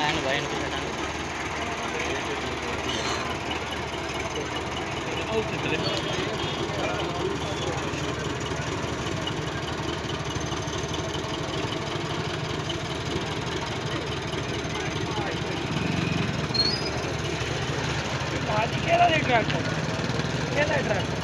Ion वायन को केला truck केला ट्रक.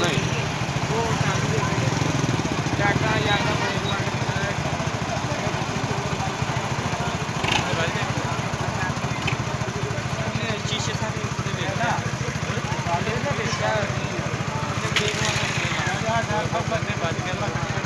नाही ट्रॅक्टर केलाय ट्रॅक्टर करो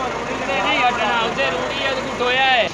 ਰੂੜੀ ਦੇ ਨਹੀਂ ਹਟਣਾ ਉਹਦੇ ਰੂੜੀ ਆ ਤੇ ਕੋਈ ਟੋਇਆ ਹੈ